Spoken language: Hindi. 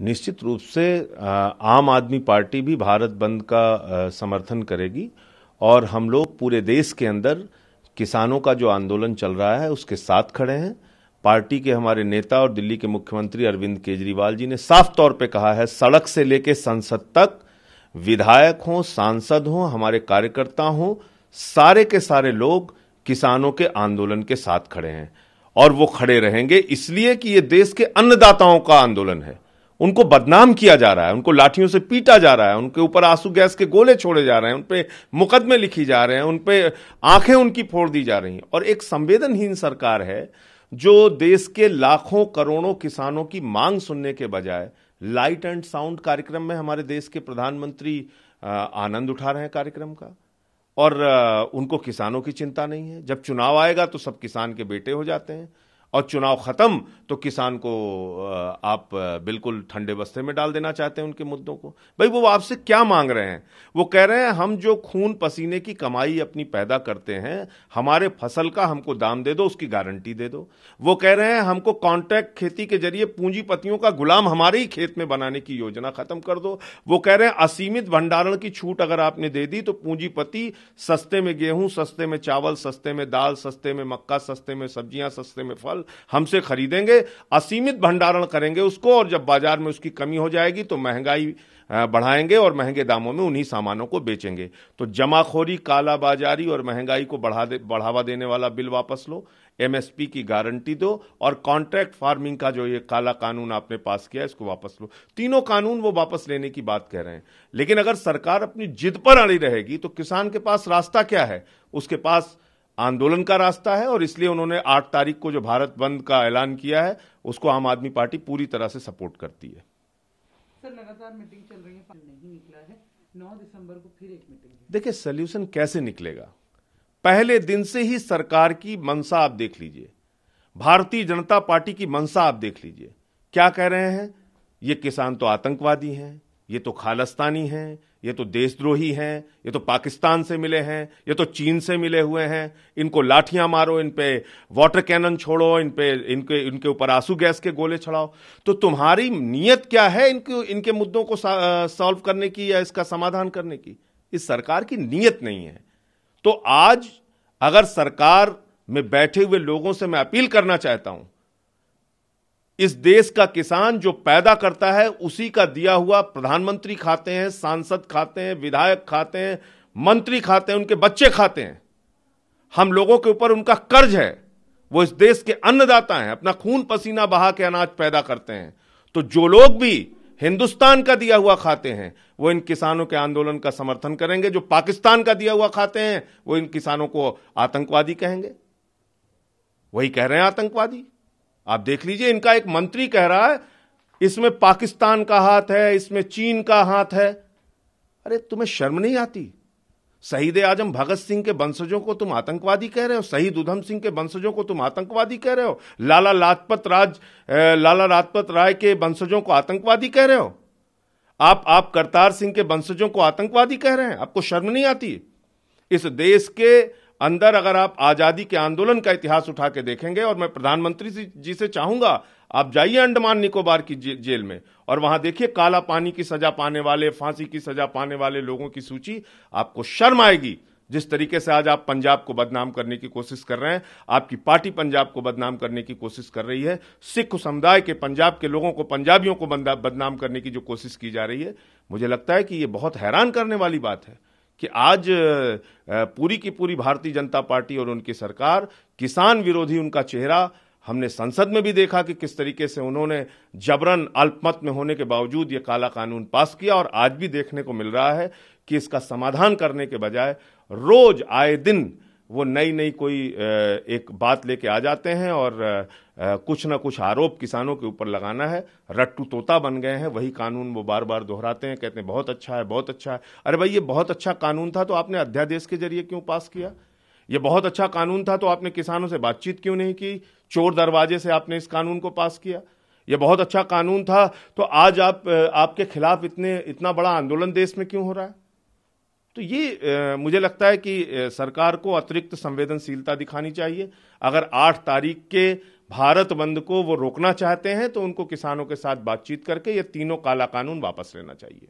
निश्चित रूप से आम आदमी पार्टी भी भारत बंद का समर्थन करेगी और हम लोग पूरे देश के अंदर किसानों का जो आंदोलन चल रहा है, उसके साथ खड़े हैं। पार्टी के हमारे नेता और दिल्ली के मुख्यमंत्री अरविंद केजरीवाल जी ने साफ़ तौर पे कहा है, सड़क से लेकर संसद तक विधायक हों, सांसद हों, हमारे कार्यकर्ता हों, सारे के सारे लोग किसानों के आंदोलन के साथ खड़े हैं और वो खड़े रहेंगे, इसलिए कि ये देश के अन्नदाताओं का आंदोलन है। उनको बदनाम किया जा रहा है, उनको लाठियों से पीटा जा रहा है, उनके ऊपर आँसू गैस के गोले छोड़े जा रहे हैं, उनपे मुकदमे लिखी जा रहे हैं, उनपे आँखें उनकी फोड़ दी जा रही हैं। और एक संवेदनहीन सरकार है जो देश के लाखों करोड़ों किसानों की मांग सुनने के बजाय लाइट एंड साउंड कार्यक्रम में हमारे देश के प्रधानमंत्री आनंद उठा रहे हैं कार्यक्रम का। और उनको किसानों की चिंता नहीं है। जब चुनाव आएगा तो सब किसान के बेटे हो जाते हैं। और चुनाव खत्म तो किसान को आप बिल्कुल ठंडे बस्ते में डाल देना चाहते हैं उनके मुद्दों को। भाई, वो आपसे क्या मांग रहे हैं? वो कह रहे हैं, हम जो खून पसीने की कमाई अपनी पैदा करते हैं, हमारे फ़सल का हमको दाम दे दो, उसकी गारंटी दे दो। वो कह रहे हैं, हमको कॉन्ट्रैक्ट खेती के ज़रिए पूंजीपतियों का गुलाम हमारे ही खेत में बनाने की योजना खत्म कर दो। वो कह रहे हैं, असीमित भंडारण की छूट अगर आपने दे दी तो पूंजीपति सस्ते में गेहूँ, सस्ते में चावल, सस्ते में दाल, सस्ते में मक्का, सस्ते में सब्ज़ियाँ, सस्ते में फल हमसे खरीदेंगे, असीमित भंडारण करेंगे उसको और जब बाज़ार में उसकी कमी हो जाएगी तो महँगाई बढ़ाएँगे और महँगे दामों में उन्हीं सामानों को बेचेंगे। तो जमाखोरी, कालाबाजारी और महँगाई को बढ़ा दे, बढ़ावा देने वाला बिल वापस लो, एमएसपी की गारंटी दो और कॉन्ट्रैक्ट फ़ार्मिंग का जो ये काला कानून आपने पास किया इसको वापस लो। तीनों कानून वो वापस लेने की बात कह रहे हैं। लेकिन अगर सरकार अपनी जिद पर अड़ी रहेगी तो किसान के पास रास्ता क्या है? उसके पास आंदोलन का रास्ता है और इसलिए उन्होंने आठ तारीख को जो भारत बंद का ऐलान किया है उसको आम आदमी पार्टी पूरी तरह से सपोर्ट करती है। सर लगातार मीटिंग चल रही है नहीं निकला है। नौ दिसंबर को फिर एक मीटिंग देखिए सोल्यूशन कैसे निकलेगा? पहले दिन से ही सरकार की मंशा आप देख लीजिए। भारतीय जनता पार्टी की मंशा आप देख लीजिए। क्या कह रहे हैं? ये किसान तो आतंकवादी हैं। ये तो खालस्तानी हैं, ये तो देशद्रोही हैं, ये तो पाकिस्तान से मिले हैं, ये तो चीन से मिले हुए हैं। इनको लाठियाँ मारो, इन पे वाटर कैनन छोड़ो, इन पे इनके इनके ऊपर आँसू गैस के गोले चढ़ाओ। तो तुम्हारी नीयत क्या है इनके इनके मुद्दों को सॉल्व करने की या इसका समाधान करने की? इस सरकार की नीयत नहीं है। तो आज अगर सरकार में बैठे हुए लोगों से मैं अपील करना चाहता हूँ इस देश का किसान जो पैदा करता है, उसी का दिया हुआ प्रधानमंत्री खाते हैं, सांसद खाते हैं, विधायक खाते हैं, मंत्री खाते हैं, उनके बच्चे खाते हैं। हम लोगों के ऊपर उनका कर्ज है। वो इस देश के अन्नदाता हैं, अपना खून पसीना बहा के अनाज पैदा करते हैं। तो जो लोग भी हिंदुस्तान का दिया हुआ खाते हैं, वो इन किसानों के आंदोलन का समर्थन करेंगे। जो पाकिस्तान का दिया हुआ खाते हैं, वो इन किसानों को आतंकवादी कहेंगे। वही कह रहे हैं आतंकवादी। आप देख लीजिए, इनका एक मंत्री कह रहा है, इसमें पाकिस्तान का हाथ है, इसमें चीन का हाथ है। अरे, तुम्हें शर्म नहीं आती? शहीद आज़म भगत सिंह के वंशजों को तुम आतंकवादी कह रहे हो? शहीद उधम सिंह के वंशजों को तुम आतंकवादी कह रहे हो? लाला लाजपत राज लाला लाजपत राय के वंशजों को आतंकवादी कह रहे हो? आप आप करतार सिंह के वंशजों को आतंकवादी कह रहे हैं? आपको शर्म नहीं आती? इस देश के अंदर अगर आप आज़ादी के आंदोलन का इतिहास उठा के देखेंगे, और मैं प्रधानमंत्री जी से चाहूँगा, आप जाइए अंडमान निकोबार की जेल में, और वहाँ देखिए काला पानी की सजा पाने वाले, फांसी की सजा पाने वाले लोगों की सूची आपको शर्म आएगी। जिस तरीके से आज आप पंजाब को बदनाम करने की कोशिश कर रहे हैं, आपकी पार्टी पंजाब को बदनाम करने की कोशिश कर रही है, सिख समुदाय के पंजाब के लोगों को, पंजाबियों को बदनाम करने की जो कोशिश की जा रही है, मुझे लगता है कि ये बहुत हैरान करने वाली बात है। कि आज पूरी की पूरी भारतीय जनता पार्टी और उनकी सरकार किसान विरोधी उनका चेहरा हमने संसद में भी देखा कि किस तरीके से उन्होंने जबरन अल्पमत में होने के बावजूद ये काला कानून पास किया और आज भी देखने को मिल रहा है कि इसका समाधान करने के बजाय रोज आए दिन वो नई नई कोई एक बात लेके आ जाते हैं और कुछ ना कुछ आरोप किसानों के ऊपर लगाना है। रट्टू तोता बन गए हैं, वही कानून वो बार बार दोहराते हैं, कहते हैं, बहुत अच्छा है, बहुत अच्छा है। अरे भाई, ये बहुत अच्छा कानून था तो आपने अध्यादेश के ज़रिए क्यों पास किया? ये बहुत अच्छा कानून था तो आपने किसानों से बातचीत क्यों नहीं की? चोर दरवाजे से आपने इस कानून को पास किया? ये बहुत अच्छा कानून था तो आज आप आपके खिलाफ इतने, इतना बड़ा आंदोलन देश में क्यों हो रहा है? तो ये मुझे लगता है कि सरकार को अतिरिक्त संवेदनशीलता दिखानी चाहिए। अगर आठ तारीख के भारत बंद को वो रोकना चाहते हैं तो उनको किसानों के साथ बातचीत करके ये तीनों काला कानून वापस लेना चाहिए।